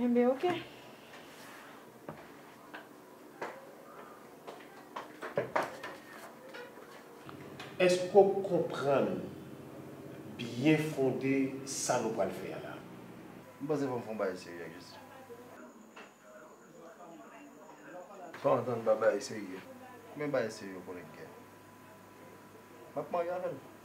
Mbe ok. Est-ce qu'on comprend bien fondé ça nous va le faire là? Mwen se fon fon baye serye gis. Pa anton ba baye serye. Men baye serye pou len gen. Makman yavel. De,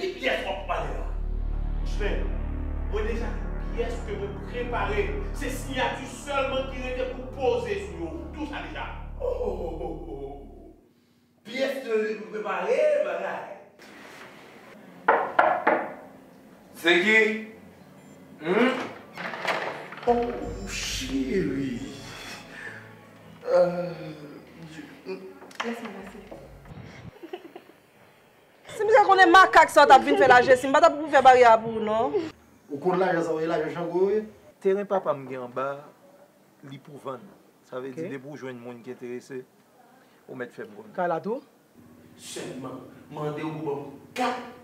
quelle pièce on parle là Frère, moi déjà une pièce que me préparer, c'est signature seulement qui était pour poser sur vous. Tout ça déjà. Oh, oh, oh, oh. Pièce de préparer, bagaille. C'est qui? Hum Oh, chéri. Euh, Eske konen makak sa tap vin fè la jesim, ba tap pou fè bari abou, non? Ou kon la jasa ou e la jachan go we? Teren papa m gen an ba, li pou van. Sa ve di debou jwen moun ki enterese, ou met fè m kon. Kalado? Sèlman, mande ou bon kat